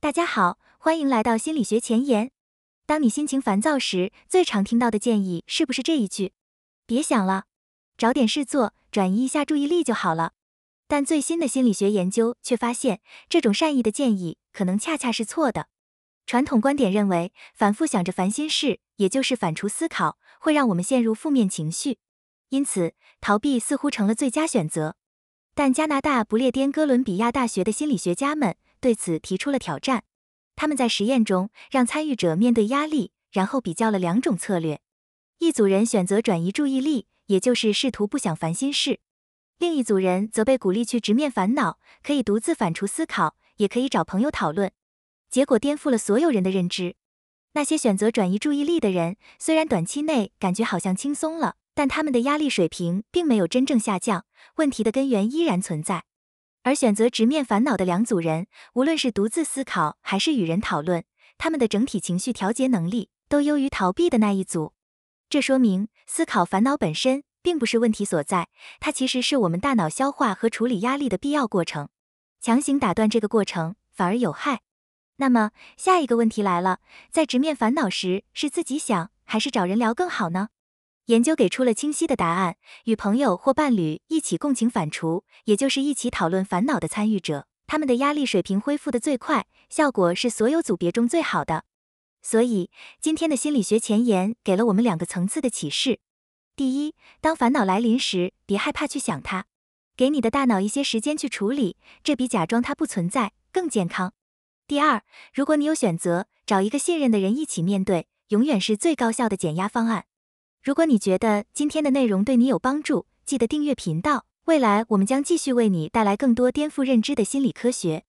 大家好，欢迎来到心理学前沿。当你心情烦躁时，最常听到的建议是不是这一句？别想了，找点事做，转移一下注意力就好了。但最新的心理学研究却发现，这种善意的建议可能恰恰是错的。传统观点认为，反复想着烦心事，也就是反刍思考，会让我们陷入负面情绪，因此逃避似乎成了最佳选择。但加拿大不列颠哥伦比亚大学的心理学家们。对此提出了挑战。他们在实验中让参与者面对压力，然后比较了两种策略。一组人选择转移注意力，也就是试图不想烦心事；另一组人则被鼓励去直面烦恼，可以独自反刍思考，也可以找朋友讨论。结果颠覆了所有人的认知。那些选择转移注意力的人，虽然短期内感觉好像轻松了，但他们的压力水平并没有真正下降，问题的根源依然存在。而选择直面烦恼的两组人，无论是独自思考还是与人讨论，他们的整体情绪调节能力都优于逃避的那一组。这说明，思考烦恼本身并不是问题所在，它其实是我们大脑消化和处理压力的必要过程。强行打断这个过程反而有害。那么，下一个问题来了，在直面烦恼时，是自己想还是找人聊更好呢？研究给出了清晰的答案：与朋友或伴侣一起共情反刍，也就是一起讨论烦恼的参与者，他们的压力水平恢复的最快，效果是所有组别中最好的。所以，今天的心理学前沿给了我们两个层次的启示：第一，当烦恼来临时，别害怕去想它，给你的大脑一些时间去处理，这比假装它不存在更健康。第二，如果你有选择，找一个信任的人一起面对，永远是最高效的减压方案。如果你觉得今天的内容对你有帮助，记得订阅频道。未来我们将继续为你带来更多颠覆认知的心理科学。